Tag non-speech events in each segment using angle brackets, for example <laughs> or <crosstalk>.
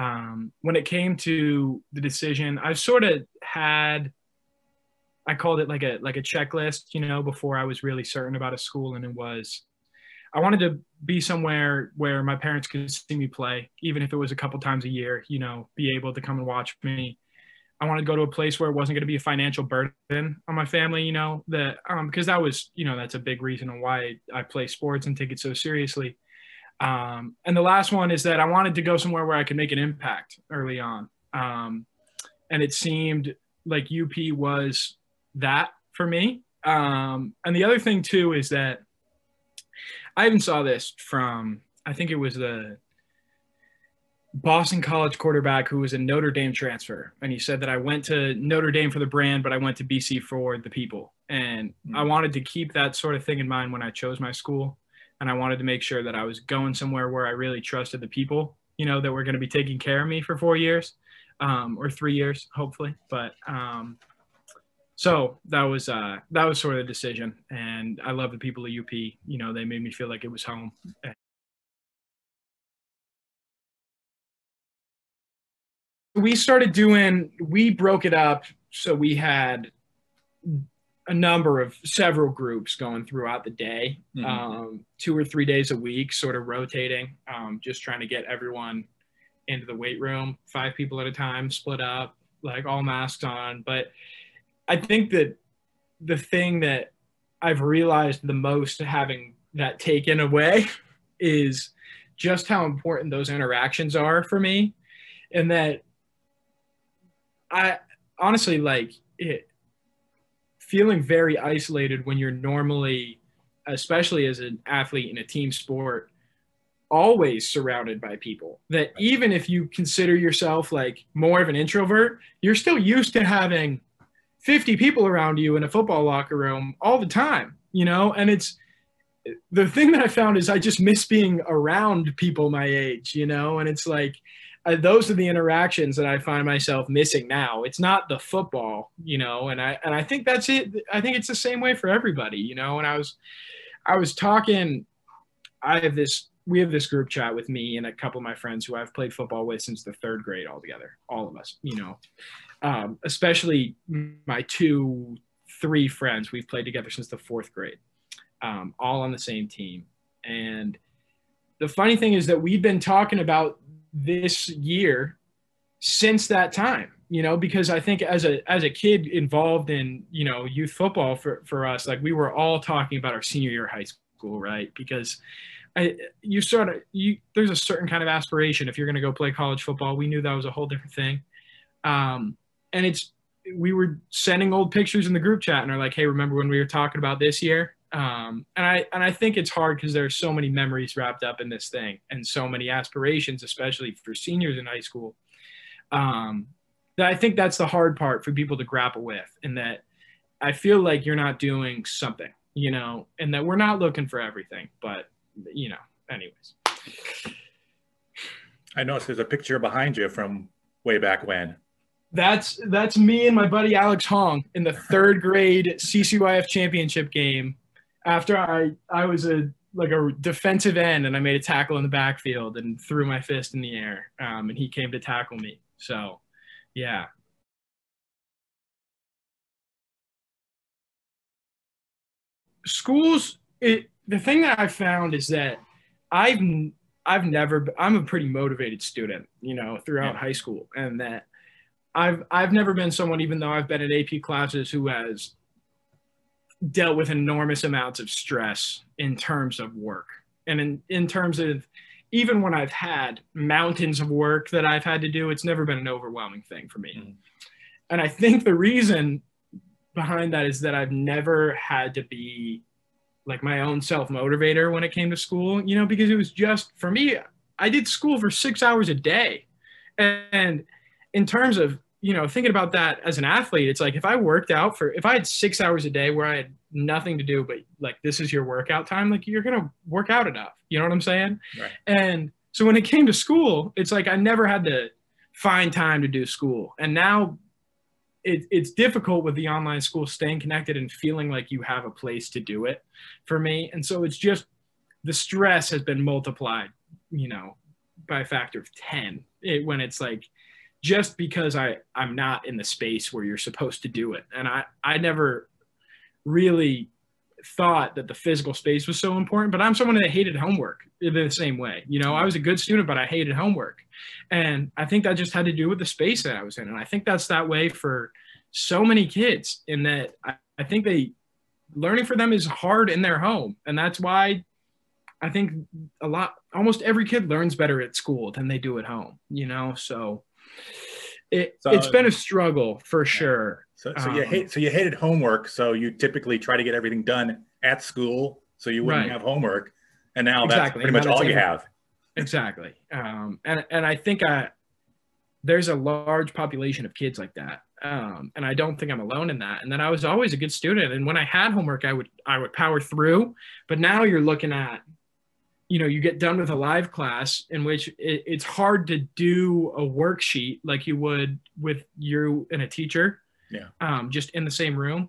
um, when it came to the decision, I sort of had, I called it like a like a checklist, you know, before I was really certain about a school, and it was, I wanted to be somewhere where my parents could see me play, even if it was a couple times a year, you know, be able to come and watch me. I wanted to go to a place where it wasn't going to be a financial burden on my family, you know, that um, because that was, you know, that's a big reason why I play sports and take it so seriously. Um, and the last one is that I wanted to go somewhere where I could make an impact early on. Um, and it seemed like UP was that for me. Um, and the other thing too is that I even saw this from, I think it was the Boston College quarterback who was a Notre Dame transfer. And he said that I went to Notre Dame for the brand, but I went to BC for the people. And mm-hmm. I wanted to keep that sort of thing in mind when I chose my school and I wanted to make sure that I was going somewhere where I really trusted the people, you know, that were going to be taking care of me for four years um, or three years, hopefully. But um, so that was uh, that was sort of the decision, and I love the people at UP. You know, they made me feel like it was home. We started doing. We broke it up so we had a number of several groups going throughout the day, mm-hmm. um, two or three days a week, sort of rotating, um, just trying to get everyone into the weight room, five people at a time, split up, like all masked on. But I think that the thing that I've realized the most having that taken away <laughs> is just how important those interactions are for me. And that I honestly like it feeling very isolated when you're normally, especially as an athlete in a team sport, always surrounded by people. That even if you consider yourself like more of an introvert, you're still used to having 50 people around you in a football locker room all the time, you know? And it's the thing that I found is I just miss being around people my age, you know? And it's like, uh, those are the interactions that I find myself missing now. It's not the football, you know, and I and I think that's it. I think it's the same way for everybody, you know. And I was I was talking. I have this. We have this group chat with me and a couple of my friends who I've played football with since the third grade all together. All of us, you know, um, especially my two, three friends. We've played together since the fourth grade, um, all on the same team. And the funny thing is that we've been talking about this year since that time you know because i think as a as a kid involved in you know youth football for for us like we were all talking about our senior year high school right? Because I, you sort of you there's a certain kind of aspiration. If you're going to go play college football we knew that was a whole different thing. Um, and it's we were sending old pictures in the group chat and are like hey remember when we were talking about this year um, and I and I think it's hard because there's so many memories wrapped up in this thing and so many aspirations, especially for seniors in high school. Um, that I think that's the hard part for people to grapple with, and that I feel like you're not doing something, you know, and that we're not looking for everything, but you know, anyways. I noticed there's a picture behind you from way back when. That's that's me and my buddy Alex Hong in the third grade CCYF championship game after I I was a like a defensive end and I made a tackle in the backfield and threw my fist in the air um, and he came to tackle me. So, yeah. Schools, it the thing that I found is that I've I've never I'm a pretty motivated student, you know, throughout yeah. high school, and that I've I've never been someone, even though I've been in AP classes, who has dealt with enormous amounts of stress in terms of work and in, in terms of even when I've had mountains of work that I've had to do, it's never been an overwhelming thing for me. Mm. And I think the reason behind that is that I've never had to be like my own self motivator when it came to school, you know, because it was just for me, I did school for six hours a day. And in terms of you know, thinking about that as an athlete, it's like if I worked out for if I had six hours a day where I had nothing to do but like this is your workout time, like you're gonna work out enough. You know what I'm saying? Right. And so when it came to school, it's like I never had to find time to do school. And now it, it's difficult with the online school staying connected and feeling like you have a place to do it for me. And so it's just the stress has been multiplied, you know, by a factor of 10 it, when it's like just because I I'm not in the space where you're supposed to do it, and I I never really thought that the physical space was so important, but I'm someone that hated homework in the same way. You know, I was a good student, but I hated homework. And I think that just had to do with the space that I was in. And I think that's that way for so many kids in that I, I think they learning for them is hard in their home. And that's why I think a lot, almost every kid learns better at school than they do at home, you know? So it, so, it's been a struggle for sure. So, so um, you hate, so you hated homework. So you typically try to get everything done at school, so you wouldn't right. have homework. And now exactly. that's pretty much all you have. Exactly. Um, and and I think I there's a large population of kids like that. Um, and I don't think I'm alone in that. And then I was always a good student. And when I had homework, I would I would power through. But now you're looking at you know you get done with a live class in which it, it's hard to do a worksheet like you would with you and a teacher yeah. um, just in the same room.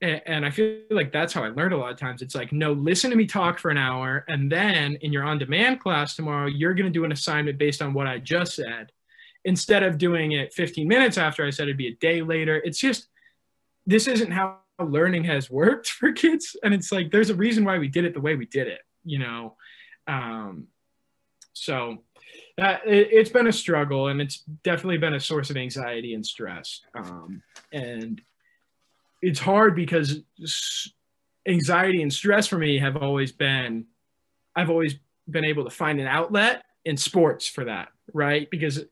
And, and i feel like that's how i learned a lot of times. It's like no listen to me talk for an hour and then in your on-demand class tomorrow you're going to do an assignment based on what i just said. Instead of doing it 15 minutes after i said it'd be a day later it's just this isn't how learning has worked <laughs> for kids. And it's like there's a reason why we did it the way we did it you know um, so that it, has been a struggle and it's definitely been a source of anxiety and stress. Um, and it's hard because anxiety and stress for me have always been, I've always been able to find an outlet in sports for that, right? Because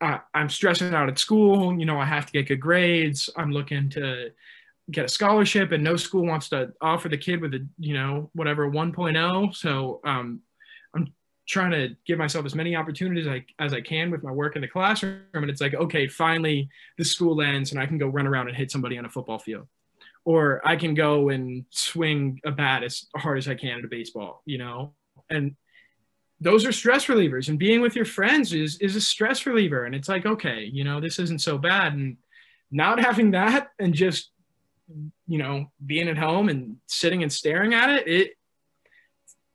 uh, I'm stressing out at school, you know, I have to get good grades. I'm looking to get a scholarship and no school wants to offer the kid with a you know whatever 1.0 so um, i'm trying to give myself as many opportunities as I, as I can with my work in the classroom. And it's like okay finally the school ends and i can go run around and hit somebody on a football field. Or i can go and swing a bat as hard as i can at a baseball you know? And those are stress relievers. And being with your friends is is a stress reliever. And it's like okay you know this isn't so bad. And not <laughs> having that and just you know, being at home and sitting and staring at it, it,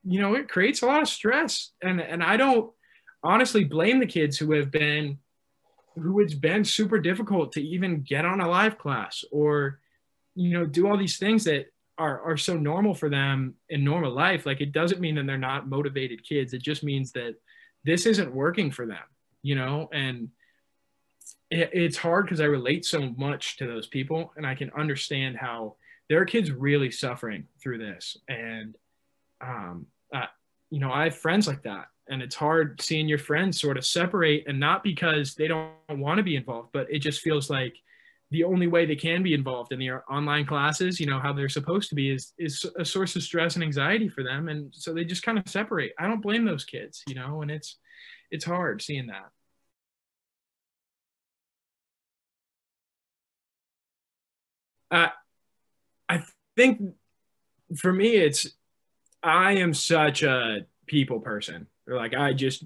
you know, it creates a lot of stress. And, and I don't honestly blame the kids who have been, who it's been super difficult to even get on a live class or, you know, do all these things that are, are so normal for them in normal life. Like it doesn't mean that they're not motivated kids. It just means that this isn't working for them, you know, and, it's hard because I relate so much to those people and I can understand how there are kids really suffering through this. And, um, uh, you know, I have friends like that. And it's hard seeing your friends sort of separate and not because they don't want to be involved, but it just feels like the only way they can be involved in the online classes, you know, how they're supposed to be is, is a source of stress and anxiety for them. And so they just kind of separate. I don't blame those kids, you know, and it's, it's hard seeing that. Uh, I think for me, it's I am such a people person. Like I just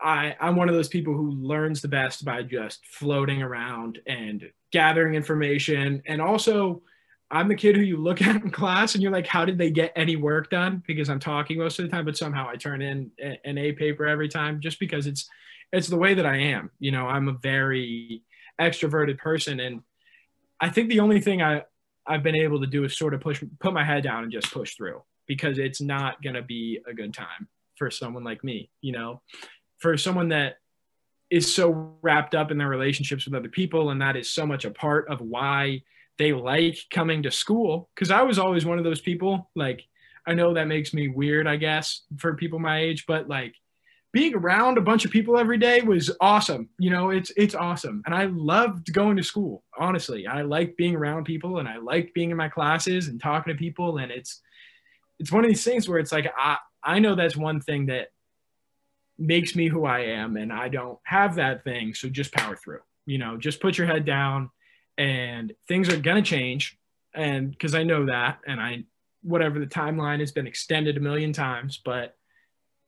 I I'm one of those people who learns the best by just floating around and gathering information and also I'm the kid who you look <laughs> at in class and you're like, how did they get any work done? Because I'm talking most of the time, but somehow I turn in an A paper every time just because it's it's the way that I am. You know, I'm a very extroverted person and I think the only thing I I've been able to do is sort of push put my head down and just push through because it's not going to be a good time for someone like me, you know. For someone that is so wrapped up in their relationships with other people and that is so much a part of why they like coming to school because I was always one of those people like I know that makes me weird I guess for people my age but like being around a bunch of people every day was awesome. You know, it's it's awesome. And I loved going to school. Honestly, I like being around people and I like being in my classes and talking to people and it's it's one of these things where it's like I I know that's one thing that makes me who I am and I don't have that thing, so just power through. You know, just put your head down and things are going to change and cuz I know that and I whatever the timeline has been extended a million times, but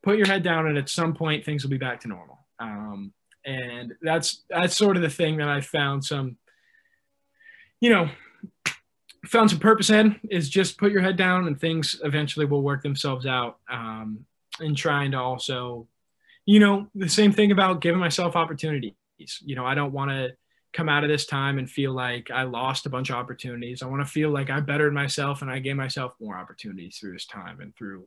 put your head down and at some point things will be back to normal um, and that's that's sort of the thing that i found some you know found some purpose in is just put your head down and things eventually will work themselves out um, and trying to also you know, the same thing about giving myself opportunities. You know, I don't want to come out of this time and feel like I lost a bunch of opportunities. I want to feel like I bettered myself and I gave myself more opportunities through this time and through,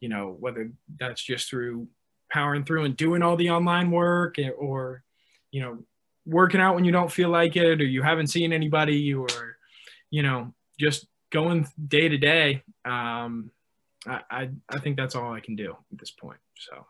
you know, whether that's just through powering through and doing all the online work or, you know, working out when you don't feel like it or you haven't seen anybody or, you know, just going day to day. Um, I, I, I think that's all I can do at this point. So.